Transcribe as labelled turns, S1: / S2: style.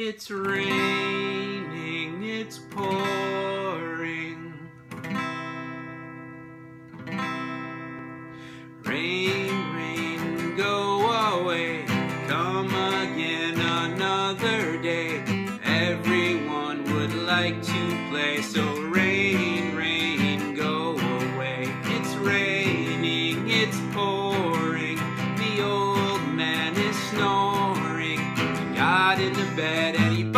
S1: It's raining, it's pouring. Rain, rain, go away. Come again another day. Everyone would like to play, so rain, rain, go away. It's raining, it's pouring. The old man is snoring not in the bed anymore.